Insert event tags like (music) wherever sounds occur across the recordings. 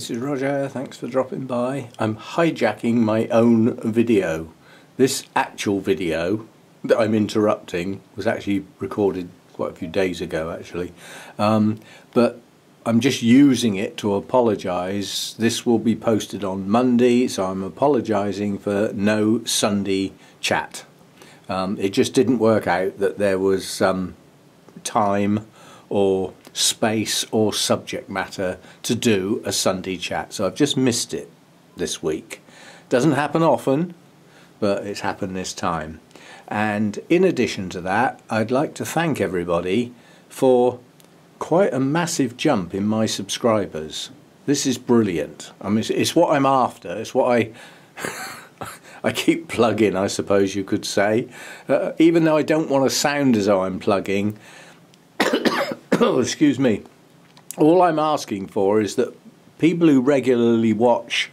Hi, this is Roger. Thanks for dropping by. I'm hijacking my own video. This actual video that I'm interrupting was actually recorded quite a few days ago, actually. Um, but I'm just using it to apologise. This will be posted on Monday, so I'm apologising for no Sunday chat. Um, it just didn't work out that there was um, time or space or subject matter to do a Sunday chat. So I've just missed it this week. Doesn't happen often, but it's happened this time. And in addition to that, I'd like to thank everybody for quite a massive jump in my subscribers. This is brilliant. I mean, it's, what I'm after. It's what I (laughs) I keep plugging, I suppose you could say. Uh, even though I don't want to sound as though I'm plugging, (coughs) excuse me. All I'm asking for is that people who regularly watch,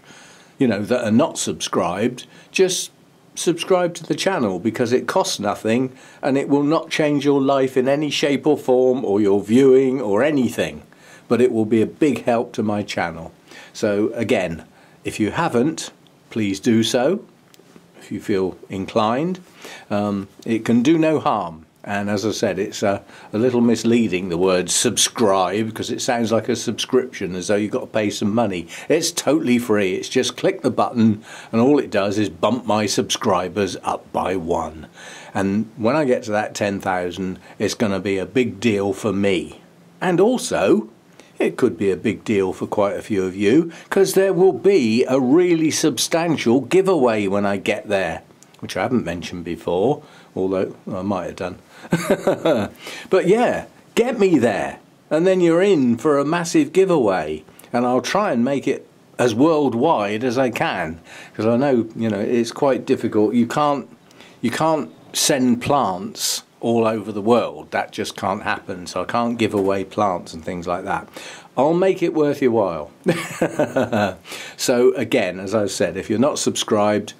you know, that are not subscribed, just subscribe to the channel because it costs nothing and it will not change your life in any shape or form or your viewing or anything. But it will be a big help to my channel. So again, if you haven't, please do so if you feel inclined. Um, it can do no harm and as I said, it's a, a little misleading, the word subscribe, because it sounds like a subscription, as though you've got to pay some money. It's totally free. It's just click the button, and all it does is bump my subscribers up by one. And when I get to that 10,000, it's going to be a big deal for me. And also, it could be a big deal for quite a few of you, because there will be a really substantial giveaway when I get there, which I haven't mentioned before, although I might have done. (laughs) but yeah, get me there, and then you're in for a massive giveaway, and I'll try and make it as worldwide as I can because I know you know it's quite difficult. You can't you can't send plants all over the world. That just can't happen. So I can't give away plants and things like that. I'll make it worth your while. (laughs) so again, as I said, if you're not subscribed,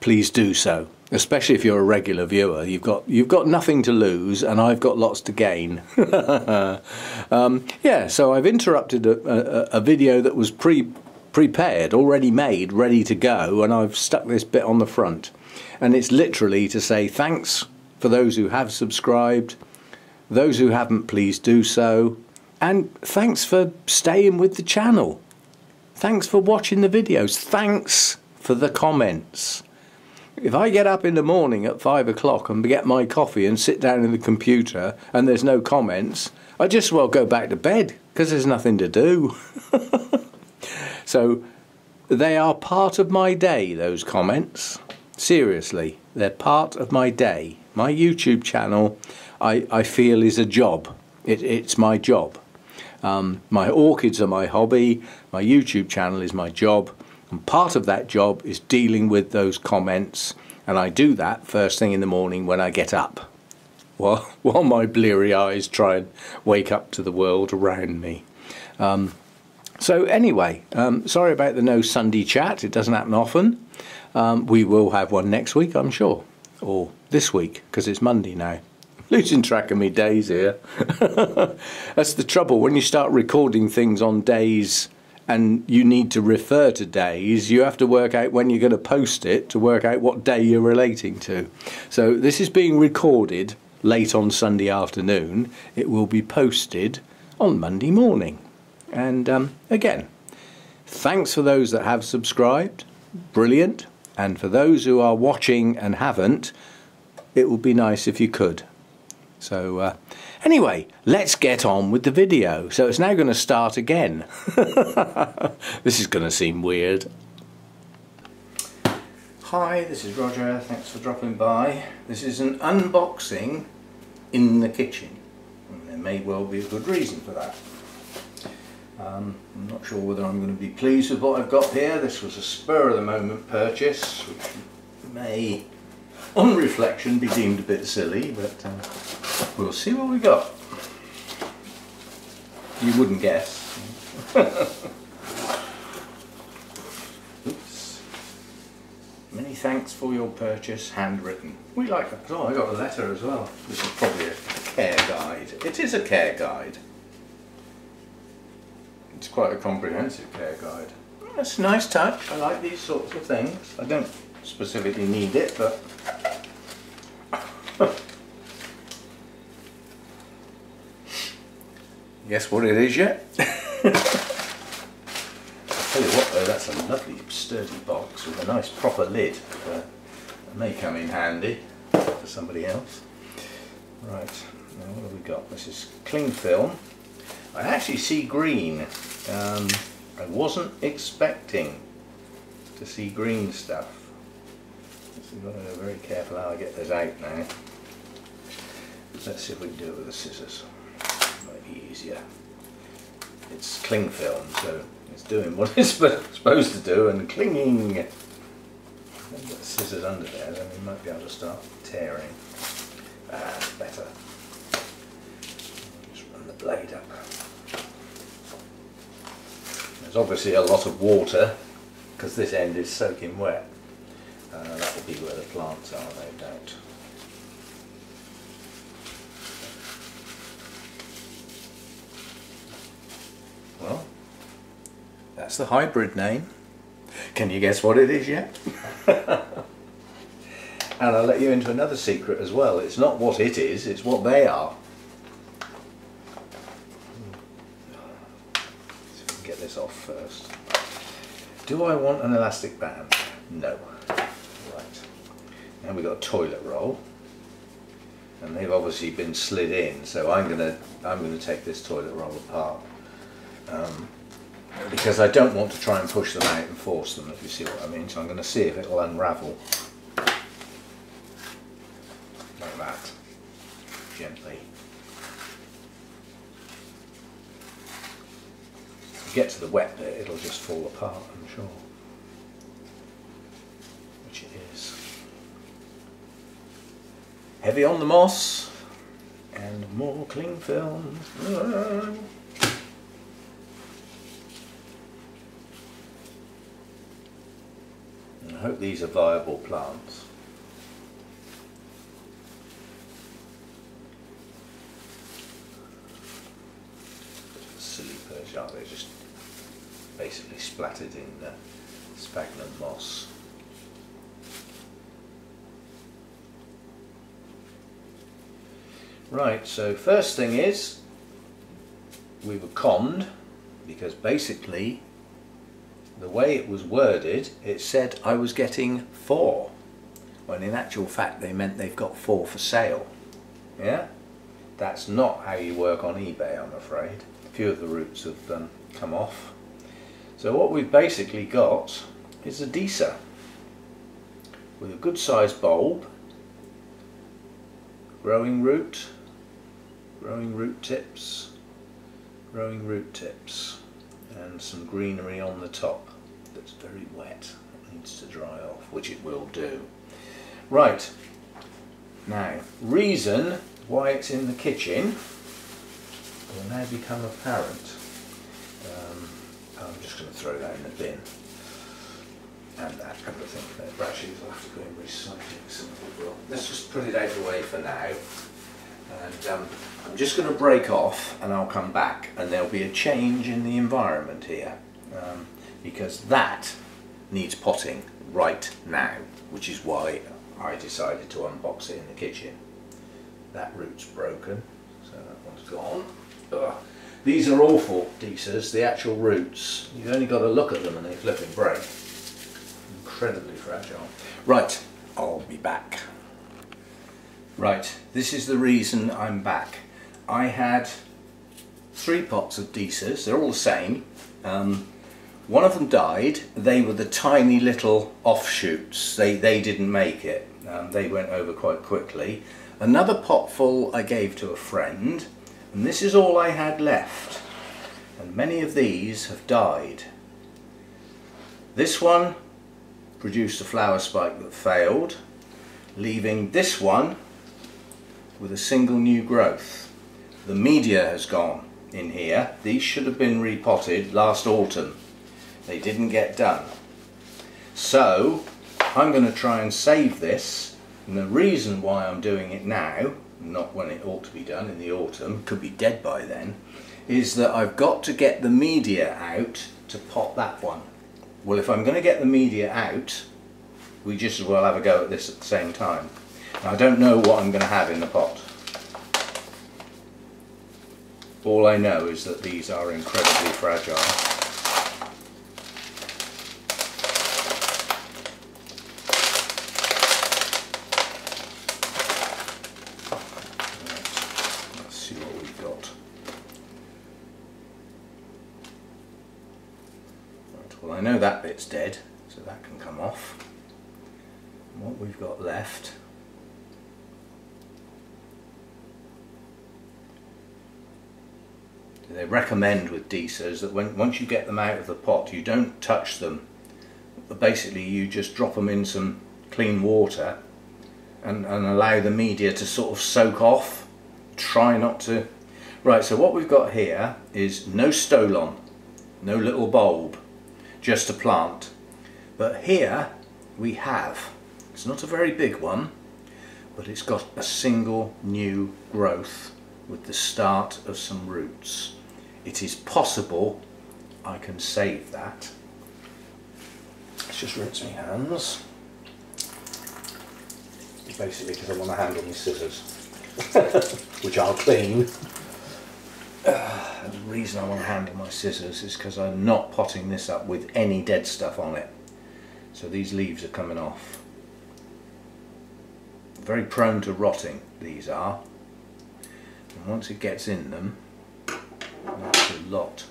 please do so especially if you're a regular viewer. You've got you've got nothing to lose, and I've got lots to gain. (laughs) um, yeah, so I've interrupted a, a, a video that was pre prepared, already made, ready to go, and I've stuck this bit on the front, and it's literally to say thanks for those who have subscribed. Those who haven't, please do so. And thanks for staying with the channel. Thanks for watching the videos. Thanks for the comments. If I get up in the morning at five o'clock and get my coffee and sit down in the computer and there's no comments, I just well go back to bed because there's nothing to do. (laughs) so they are part of my day, those comments. Seriously, they're part of my day. My YouTube channel, I, I feel, is a job. It, it's my job. Um, my orchids are my hobby. My YouTube channel is my job. And part of that job is dealing with those comments, and I do that first thing in the morning when I get up, while, (laughs) while my bleary eyes try and wake up to the world around me. Um, so anyway, um, sorry about the no Sunday chat. It doesn't happen often. Um, we will have one next week, I'm sure, or this week because it's Monday now. (laughs) Losing track of me days here. (laughs) That's the trouble when you start recording things on days and you need to refer to days, you have to work out when you're going to post it to work out what day you're relating to. So this is being recorded late on Sunday afternoon. It will be posted on Monday morning. And um, again, thanks for those that have subscribed. Brilliant. And for those who are watching and haven't, it would be nice if you could. So uh, anyway, let's get on with the video. So it's now going to start again. (laughs) this is going to seem weird. Hi, this is Roger. Thanks for dropping by. This is an unboxing in the kitchen. And there may well be a good reason for that. Um, I'm not sure whether I'm going to be pleased with what I've got here. This was a spur of the moment purchase, which may, on reflection, be deemed a bit silly, but uh, We'll see what we got. You wouldn't guess. (laughs) Oops. Many thanks for your purchase, handwritten. We like that. Oh, I got a letter as well. This is probably a care guide. It is a care guide. It's quite a comprehensive care guide. That's a nice touch. I like these sorts of things. I don't specifically need it, but guess what it is yet? (laughs) I'll tell you what though, that's a lovely sturdy box with a nice proper lid. Uh, it may come in handy for somebody else. Right, now what have we got? This is cling film. I actually see green. Um, I wasn't expecting to see green stuff. So you've got to be very careful how I get this out now. Let's see if we can do it with the scissors. Easier. It's cling film, so it's doing what (laughs) it's supposed to do and clinging. Get the scissors under there, then we might be able to start tearing. Ah, better. Just run the blade up. There's obviously a lot of water because this end is soaking wet. Uh, that will be where the plants are, no doubt. Well, that's the hybrid name. Can you guess what it is yet? (laughs) and I'll let you into another secret as well. It's not what it is, it's what they are. Get this off first. Do I want an elastic band? No. Right. Now we've got a toilet roll. And they've obviously been slid in, so I'm gonna I'm gonna take this toilet roll apart. Um, because I don't want to try and push them out and force them, if you see what I mean. So I'm going to see if it'll unravel. Like that. Gently. Get to the wet bit, it'll just fall apart, I'm sure. Which it is. Heavy on the moss and more cling film. Hope these are viable plants. Silly perch, are they? Just basically splattered in uh, sphagnum moss. Right, so first thing is we were conned because basically the way it was worded, it said I was getting four. When in actual fact they meant they've got four for sale. Yeah? That's not how you work on eBay, I'm afraid. A few of the roots have um, come off. So what we've basically got is a Disa with a good sized bulb, growing root, growing root tips, growing root tips and some greenery on the top that's very wet. It needs to dry off, which it will do. Right, now, reason why it's in the kitchen will now become apparent. Um, I'm just going to throw that in the bin. And that kind of thing. There. I'll have to go and recycling some of. Let's just put it out of the way for now. And um, I'm just going to break off and I'll come back and there'll be a change in the environment here um, because that needs potting right now which is why I decided to unbox it in the kitchen. That root's broken so that one's gone. Ugh. These are awful Disas, the actual roots. You've only got to look at them and they flip and break. Incredibly fragile. Right, I'll be back. Right, this is the reason I'm back. I had three pots of Disas, they're all the same. Um, one of them died, they were the tiny little offshoots, they, they didn't make it, um, they went over quite quickly. Another pot full I gave to a friend, and this is all I had left. And many of these have died. This one produced a flower spike that failed, leaving this one with a single new growth. The media has gone in here. These should have been repotted last autumn. They didn't get done. So I'm going to try and save this and the reason why I'm doing it now, not when it ought to be done in the autumn, could be dead by then, is that I've got to get the media out to pot that one. Well, if I'm going to get the media out, we just as well have a go at this at the same time. I don't know what I'm going to have in the pot. All I know is that these are incredibly fragile. Let's see what we've got. Well I know that bit's dead, so that can come off. And what we've got left they recommend with Disa that when once you get them out of the pot you don't touch them. Basically you just drop them in some clean water and, and allow the media to sort of soak off. Try not to. Right so what we've got here is no stolon no little bulb just a plant. But here we have it's not a very big one but it's got a single new growth with the start of some roots it is possible I can save that. Let's just rinse my hands. Basically because I want to handle my scissors, (laughs) which I'll clean. Uh, the reason I want to handle my scissors is because I'm not potting this up with any dead stuff on it. So these leaves are coming off. Very prone to rotting, these are. And once it gets in them, that's a lot.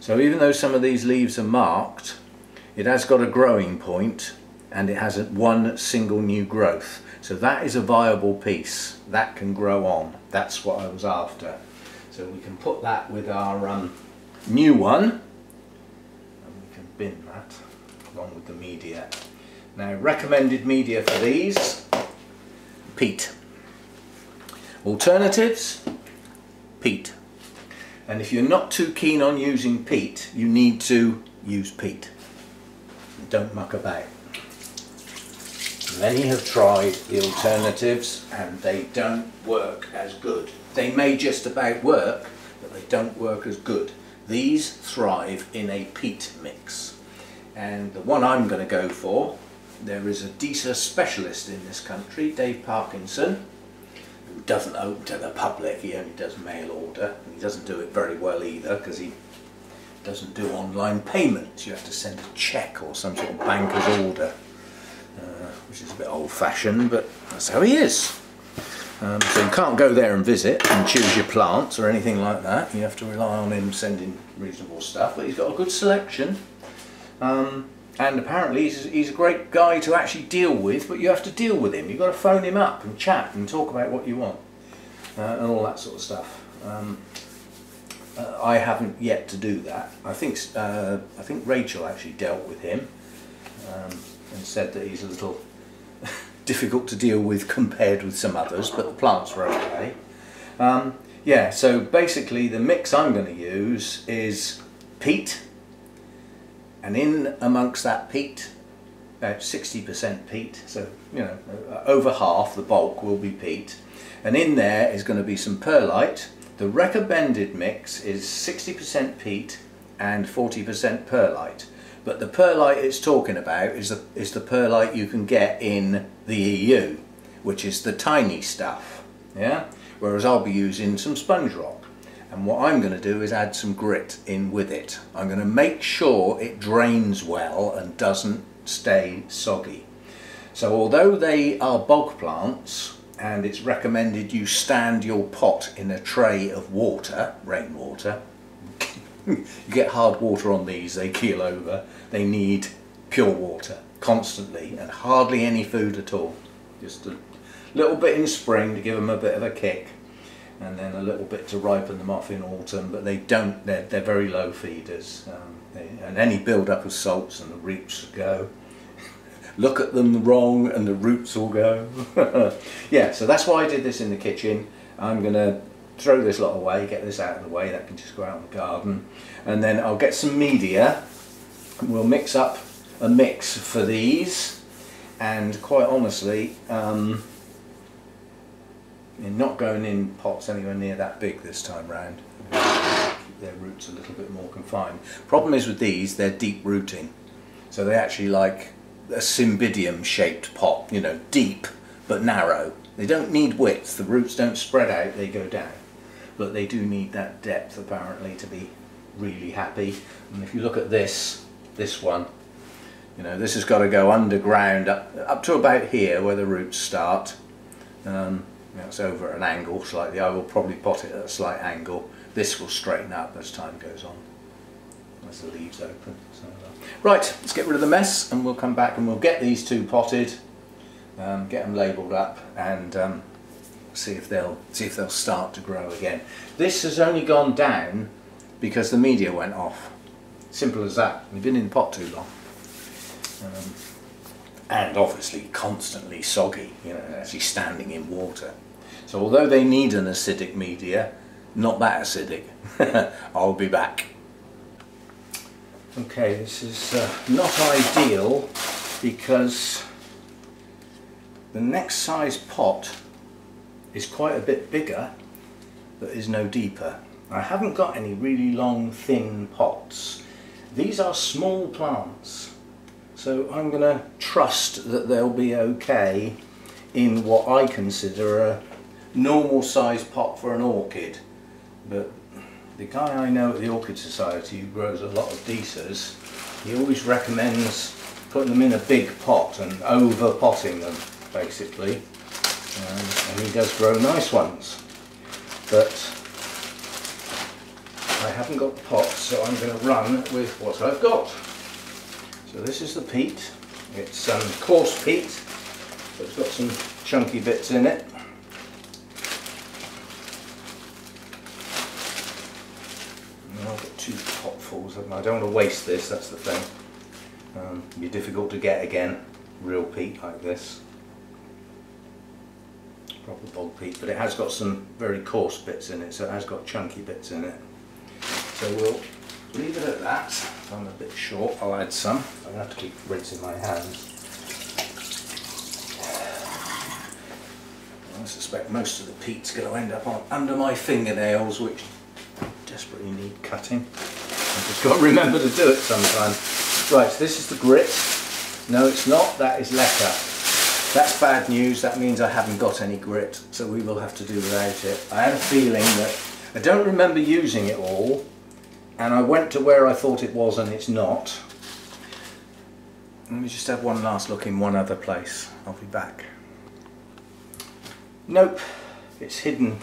So even though some of these leaves are marked, it has got a growing point and it has one single new growth. So that is a viable piece. That can grow on. That's what I was after. So we can put that with our um, new one and we can bin that along with the media. Now recommended media for these, peat. Alternatives, peat. And if you're not too keen on using peat, you need to use peat. Don't muck about. Many have tried the alternatives and they don't work as good. They may just about work, but they don't work as good. These thrive in a peat mix. And the one I'm going to go for, there is a Disa specialist in this country, Dave Parkinson, doesn't open to the public, he only does mail order. He doesn't do it very well either because he doesn't do online payments. You have to send a cheque or some sort of banker's order, uh, which is a bit old-fashioned, but that's how he is. Um, so you can't go there and visit and choose your plants or anything like that. You have to rely on him sending reasonable stuff, but he's got a good selection. Um, and apparently he's, he's a great guy to actually deal with, but you have to deal with him. You've got to phone him up and chat and talk about what you want uh, and all that sort of stuff. Um, uh, I haven't yet to do that. I think uh, I think Rachel actually dealt with him um, and said that he's a little (laughs) difficult to deal with compared with some others, but the plants were okay. Um, yeah, so basically the mix I'm going to use is peat and in amongst that peat, uh, about 60% peat, so you know uh, over half the bulk will be peat, and in there is going to be some perlite. The recommended mix is 60% peat and 40% perlite. But the perlite it's talking about is the, is the perlite you can get in the EU, which is the tiny stuff. Yeah. Whereas I'll be using some sponge rock and what I'm going to do is add some grit in with it. I'm going to make sure it drains well and doesn't stay soggy. So although they are bog plants and it's recommended you stand your pot in a tray of water, rainwater, (laughs) you get hard water on these, they keel over, they need pure water constantly and hardly any food at all. Just a little bit in spring to give them a bit of a kick and then a little bit to ripen them off in autumn, but they don't, they're, they're very low feeders. Um, they, and any build-up of salts and the roots go. (laughs) Look at them wrong and the roots will go. (laughs) yeah, so that's why I did this in the kitchen. I'm going to throw this lot away, get this out of the way, that can just go out in the garden. And then I'll get some media, we'll mix up a mix for these, and quite honestly, um, Not going in pots anywhere near that big this time round. Keep their roots a little bit more confined. Problem is with these, they're deep rooting. So they actually like a cymbidium shaped pot, you know, deep but narrow. They don't need width, the roots don't spread out, they go down. But they do need that depth apparently to be really happy. And if you look at this, this one, you know, this has got to go underground up, up to about here where the roots start. Um, you know, it's over at an angle slightly. I will probably pot it at a slight angle. This will straighten up as time goes on, as the leaves open. So, uh, right, let's get rid of the mess and we'll come back and we'll get these two potted, um, get them labelled up and um, see if they'll see if they'll start to grow again. This has only gone down because the media went off. Simple as that. We've been in the pot too long. Um, and obviously constantly soggy, you know, actually standing in water. So although they need an acidic media, not that acidic. (laughs) I'll be back. Okay, this is uh, not ideal because the next size pot is quite a bit bigger but is no deeper. I haven't got any really long thin pots. These are small plants so I'm going to trust that they'll be okay in what I consider a normal size pot for an orchid. But the guy I know at the Orchid Society who grows a lot of Disas, he always recommends putting them in a big pot and over potting them basically. Um, and he does grow nice ones. But I haven't got the pots so I'm going to run with what I've got. So this is the peat. It's um, coarse peat, but it's got some chunky bits in it. I've got potfuls. I don't want to waste this, that's the thing. Um, it'd be difficult to get again, real peat like this. Proper bog peat, but it has got some very coarse bits in it, so it has got chunky bits in it. So we'll leave it at that. If I'm a bit short, I'll add some. I'm going to have to keep rinsing my hands. I suspect most of the peat's going to end up on, under my fingernails, which desperately need cutting. I've just got to remember to do it sometime. Right, so this is the grit. No, it's not. That is leca. That's bad news. That means I haven't got any grit, so we will have to do without it. I had a feeling that I don't remember using it all, and I went to where I thought it was and it's not. Let me just have one last look in one other place. I'll be back. Nope, it's hidden.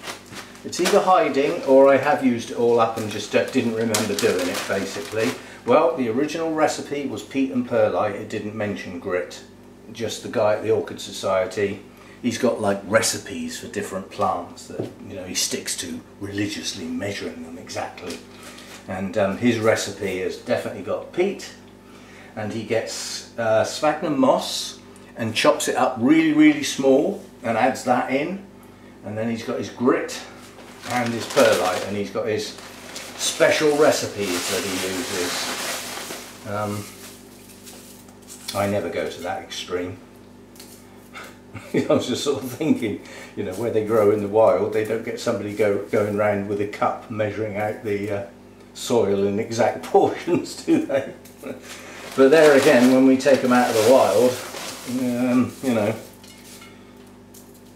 It's either hiding or I have used it all up and just didn't remember doing it basically. Well, the original recipe was peat and perlite, it didn't mention grit. Just the guy at the Orchid Society, he's got like recipes for different plants that you know he sticks to religiously measuring them exactly and um, his recipe has definitely got peat and he gets uh, sphagnum moss and chops it up really really small and adds that in and then he's got his grit and his perlite and he's got his special recipes that he uses. Um, I never go to that extreme. (laughs) I was just sort of thinking, you know, where they grow in the wild, they don't get somebody go, going around with a cup measuring out the uh, soil in exact (laughs) portions, do they? but there again, when we take them out of the wild, um, you know,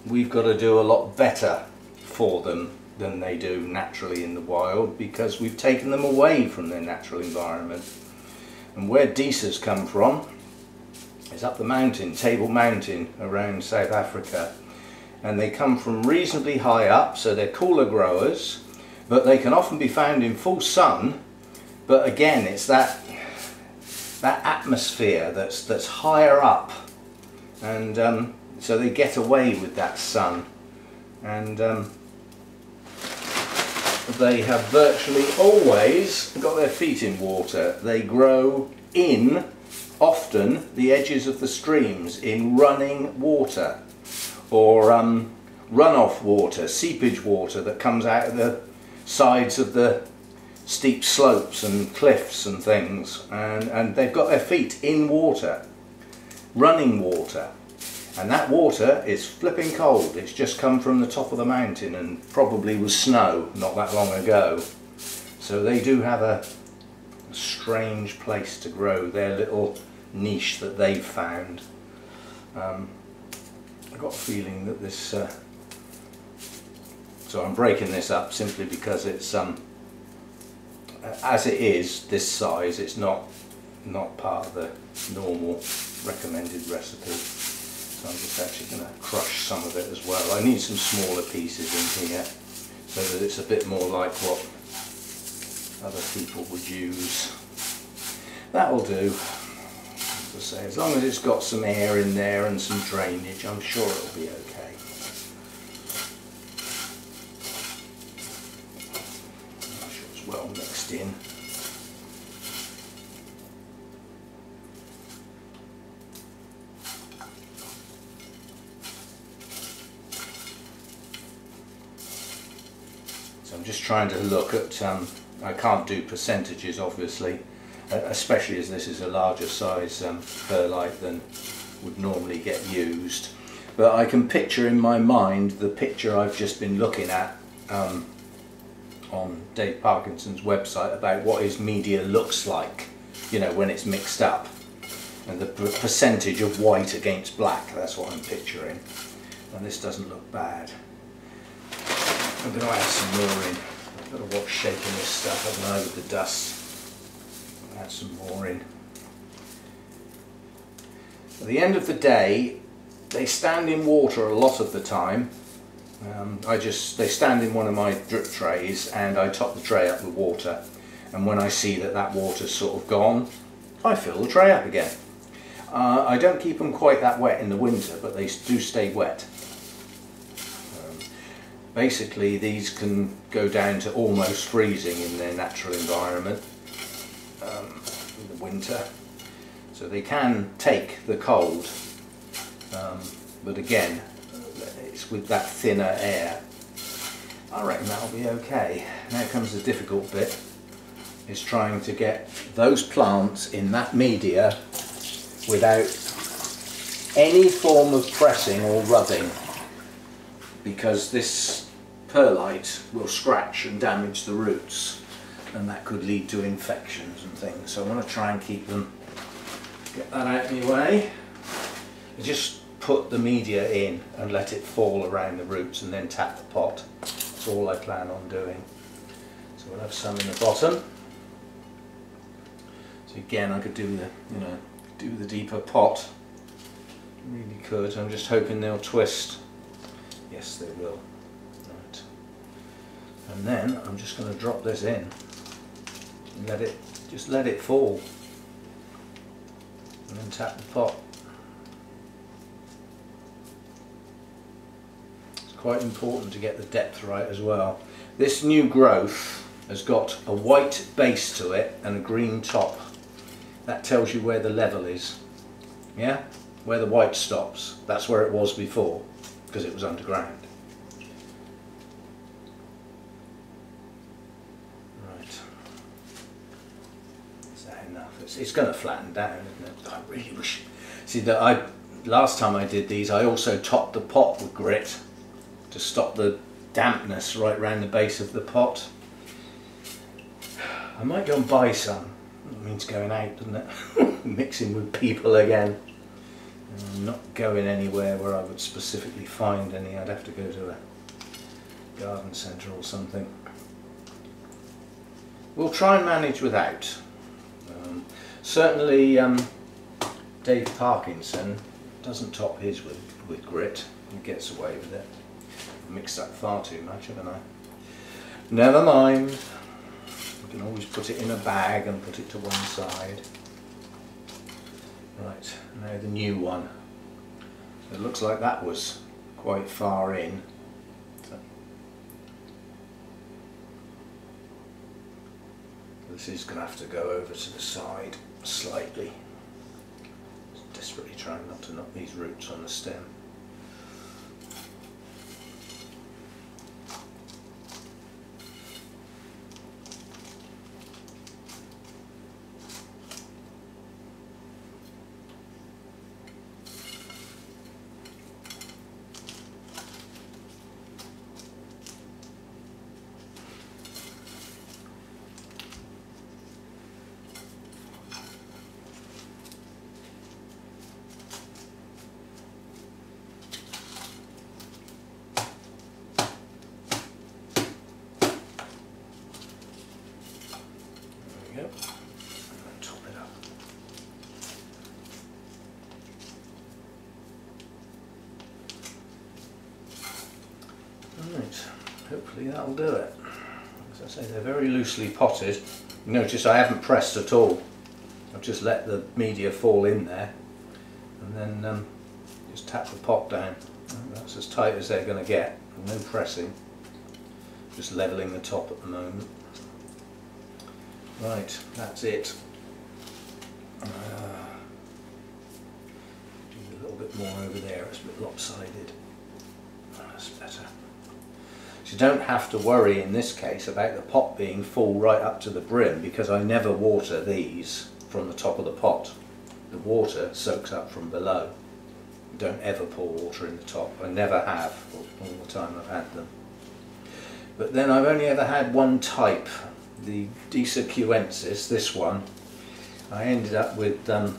we've got to do a lot better for them than they do naturally in the wild because we've taken them away from their natural environment. And where Disas come from is up the mountain, Table Mountain around South Africa. And they come from reasonably high up, so they're cooler growers but they can often be found in full sun but again it's that that atmosphere that's that's higher up and um, so they get away with that sun and um, they have virtually always got their feet in water. They grow in often the edges of the streams in running water or um, runoff water, seepage water that comes out of the sides of the steep slopes and cliffs and things. And, and they've got their feet in water, running water And that water is flipping cold. It's just come from the top of the mountain and probably was snow not that long ago. So they do have a, a strange place to grow their little niche that they've found. Um, I got a feeling that this, uh, so I'm breaking this up simply because it's, um, as it is this size, it's not, not part of the normal recommended recipe. So I'm just actually going to crush some of it as well. I need some smaller pieces in here so that it's a bit more like what other people would use. That'll do. As I say, as long as it's got some air in there and some drainage, I'm sure it'll be okay. Well mixed in. Just trying to look at, um, I can't do percentages obviously, uh, especially as this is a larger size um, perlite than would normally get used. But I can picture in my mind the picture I've just been looking at um, on Dave Parkinson's website about what his media looks like, you know, when it's mixed up. And the percentage of white against black, that's what I'm picturing. And this doesn't look bad. I'm going to add some more in. I've got to watch shaking this stuff, I've not I, with the dust. Add some more in. At the end of the day, they stand in water a lot of the time. Um, I just they stand in one of my drip trays and I top the tray up with water. And when I see that that water's sort of gone, I fill the tray up again. Uh, I don't keep them quite that wet in the winter, but they do stay wet basically these can go down to almost freezing in their natural environment um, in the winter. So they can take the cold um, but again it's with that thinner air. I reckon that'll be okay. Now comes the difficult bit is trying to get those plants in that media without any form of pressing or rubbing because this perlite will scratch and damage the roots and that could lead to infections and things. So I want to try and keep them, get that out of my way. Just put the media in and let it fall around the roots and then tap the pot. That's all I plan on doing. So we'll have some in the bottom. So again I could do the, you know, do the deeper pot. Really could. I'm just hoping they'll twist Yes, they will. Right. And then I'm just going to drop this in and let it, just let it fall. And then tap the pot. It's quite important to get the depth right as well. This new growth has got a white base to it and a green top. That tells you where the level is. Yeah? Where the white stops. That's where it was before because it was underground. Right. Is that enough? It's, it's going to flatten down, isn't it? I really wish... See, that I last time I did these, I also topped the pot with grit to stop the dampness right around the base of the pot. I might go and buy some. It means going out, doesn't it? (laughs) Mixing with people again. Not going anywhere where I would specifically find any. I'd have to go to a garden centre or something. We'll try and manage without. Um, certainly um, Dave Parkinson doesn't top his with, with grit. He gets away with it. mixed up far too much, haven't I? Never mind. You can always put it in a bag and put it to one side. Right, now the new one. It looks like that was quite far in. So this is going to have to go over to the side slightly. Just desperately trying not to knock these roots on the stem. Yep. Top it up. Right, hopefully that'll do it. As I say, they're very loosely potted. Notice I haven't pressed at all. I've just let the media fall in there and then um, just tap the pot down. That's as tight as they're going to get. No pressing. Just levelling the top at the moment. Right, that's it. Uh, do a little bit more over there, it's a bit lopsided. That's better. So you don't have to worry in this case about the pot being full right up to the brim because I never water these from the top of the pot. The water soaks up from below. Don't ever pour water in the top. I never have all the time I've had them. But then I've only ever had one type, the Disa kewensis, this one. I ended up with, um,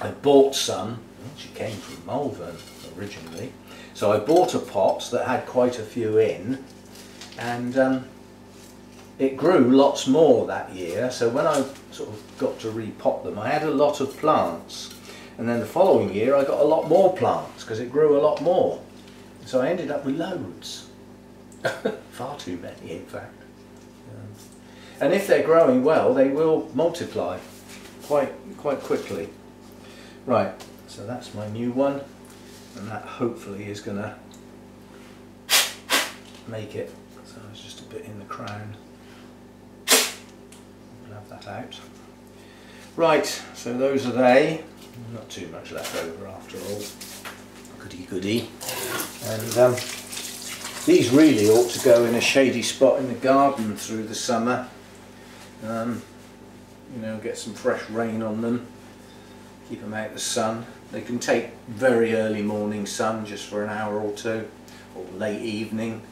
I bought some, she came from Malvern originally, so I bought a pot that had quite a few in and um, it grew lots more that year. So when I sort of got to repot them I had a lot of plants. And then the following year I got a lot more plants because it grew a lot more. So I ended up with loads. (laughs) Far too many in fact. Um, and if they're growing well they will multiply quite quite quickly. Right so that's my new one and that hopefully is going to make it. So it's just a bit in the crown. We'll have that out. Right so those are they. Not too much left over after all. Goody goody. And um, these really ought to go in a shady spot in the garden through the summer. Um, you know get some fresh rain on them. Keep them out of the sun they can take very early morning sun just for an hour or two, or late evening.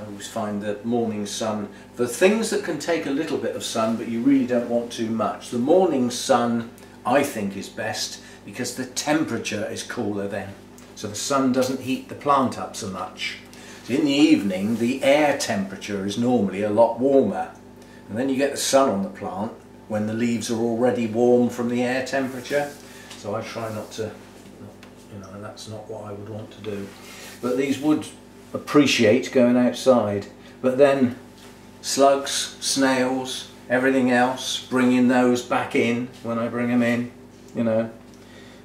I always find the morning sun, for things that can take a little bit of sun but you really don't want too much, the morning sun I think is best because the temperature is cooler then. So the sun doesn't heat the plant up so much. So in the evening the air temperature is normally a lot warmer. And then you get the sun on the plant when the leaves are already warm from the air temperature. So I try not to, you know, and that's not what I would want to do. But these would appreciate going outside. But then slugs, snails, everything else, bringing those back in when I bring them in, you know.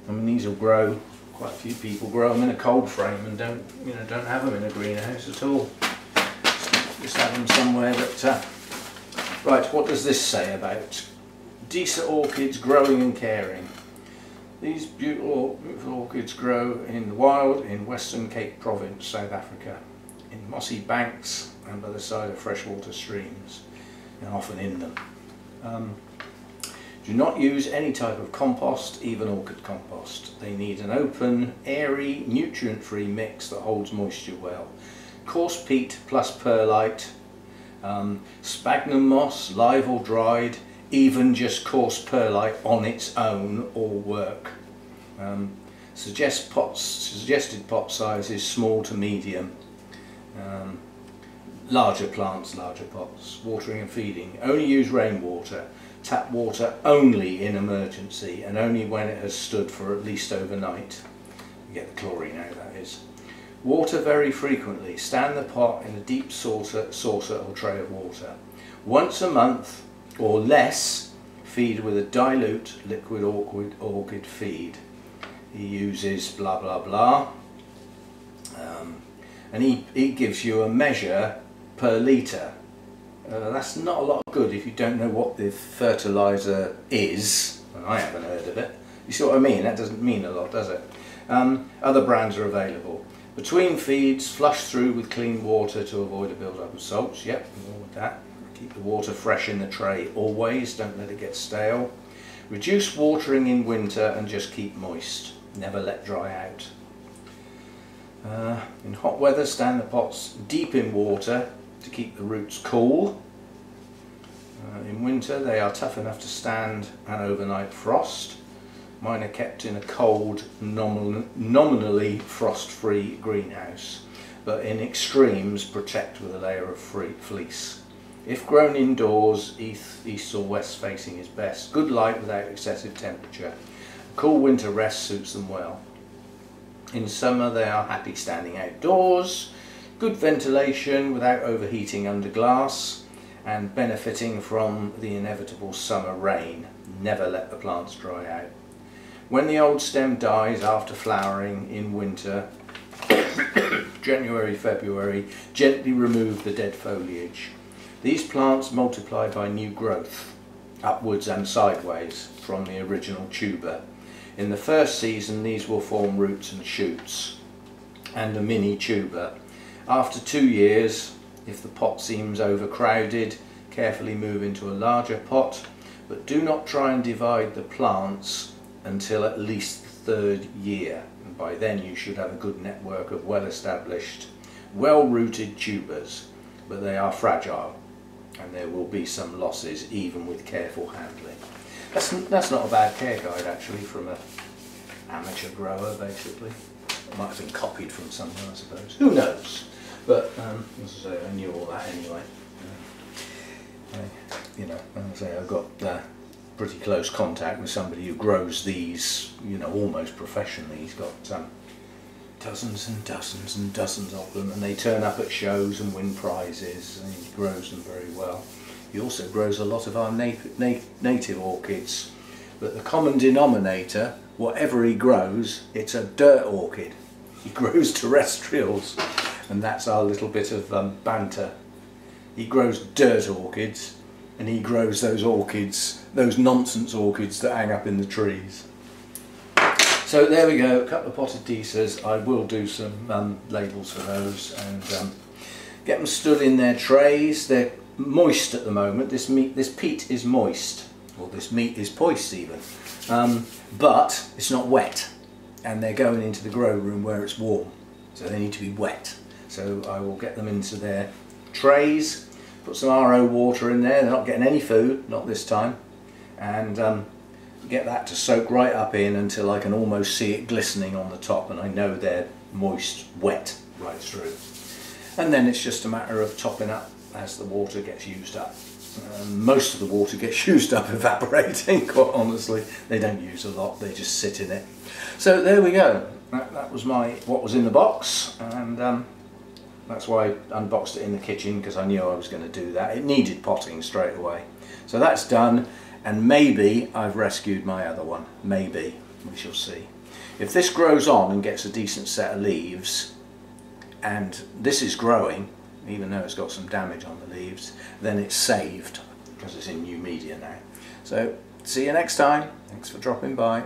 I mean, these will grow. Quite a few people grow them in a cold frame and don't, you know, don't have them in a greenhouse at all. Just have them somewhere that. Uh, right, what does this say about Disa orchids growing and caring? These beautiful, beautiful orchids grow in the wild in Western Cape Province, South Africa, in mossy banks and by the side of freshwater streams, and often in them. Um, do not use any type of compost, even orchid compost. They need an open, airy, nutrient-free mix that holds moisture well. Coarse peat plus perlite, um, sphagnum moss, live or dried, even just coarse perlite on its own all work. Um, suggest pots, suggested pot size is small to medium. Um, larger plants, larger pots. Watering and feeding. Only use rainwater. Tap water only in emergency and only when it has stood for at least overnight. You get the chlorine out that is. Water very frequently. Stand the pot in a deep saucer, saucer or tray of water. Once a month or less, feed with a dilute liquid orchid, orchid feed. He uses blah blah blah. Um, and he, he gives you a measure per litre. Uh, that's not a lot of good if you don't know what the fertiliser is. and I haven't heard of it. You see what I mean? That doesn't mean a lot, does it? Um, other brands are available. Between feeds, flush through with clean water to avoid a build-up of salts. Yep, all with that. Keep the water fresh in the tray always, don't let it get stale. Reduce watering in winter and just keep moist. Never let dry out. Uh, in hot weather, stand the pots deep in water to keep the roots cool. Uh, in winter, they are tough enough to stand an overnight frost. Mine are kept in a cold, nominal, nominally frost-free greenhouse, but in extremes protect with a layer of free fleece. If grown indoors, east, east or west facing is best. Good light without excessive temperature. A cool winter rest suits them well. In summer they are happy standing outdoors, good ventilation without overheating under glass and benefiting from the inevitable summer rain. Never let the plants dry out. When the old stem dies after flowering in winter, (coughs) January, February, gently remove the dead foliage. These plants multiply by new growth, upwards and sideways, from the original tuber. In the first season these will form roots and shoots, and a mini tuber. After two years, if the pot seems overcrowded, carefully move into a larger pot, but do not try and divide the plants until at least the third year. And by then you should have a good network of well-established, well-rooted tubers, but they are fragile and there will be some losses even with careful handling. That's, that's not a bad care guide actually from an amateur grower basically. It might have been copied from somewhere I suppose. Who knows? But um, as I say, I knew all that anyway. Uh, I, you know, as I say, I've got uh, pretty close contact with somebody who grows these, you know, almost professionally. He's got um, dozens and dozens and dozens of them and they turn up at shows and win prizes and he grows them very well. He also grows a lot of our na na native orchids but the common denominator, whatever he grows, it's a dirt orchid. He (laughs) grows terrestrials and that's our little bit of um, banter. He grows dirt orchids and he grows those orchids, those nonsense orchids that hang up in the trees. So there we go, a couple of potted Disas. I will do some um, labels for those and um, get them stood in their trays. They're moist at the moment. This meat, this peat is moist, or this meat is poised even, um, but it's not wet. And they're going into the grow room where it's warm, so they need to be wet. So I will get them into their trays, put some RO water in there. They're not getting any food, not this time, and um, get that to soak right up in until I can almost see it glistening on the top and I know they're moist, wet right through. And then it's just a matter of topping up as the water gets used up. Um, most of the water gets (laughs) used up evaporating, quite honestly. They don't use a lot, they just sit in it. So there we go. That, that was my what was in the box and um, that's why I unboxed it in the kitchen because I knew I was going to do that. It needed potting straight away. So that's done and maybe I've rescued my other one. Maybe. We shall see. If this grows on and gets a decent set of leaves, and this is growing, even though it's got some damage on the leaves, then it's saved, because it's in new media now. So, see you next time. Thanks for dropping by.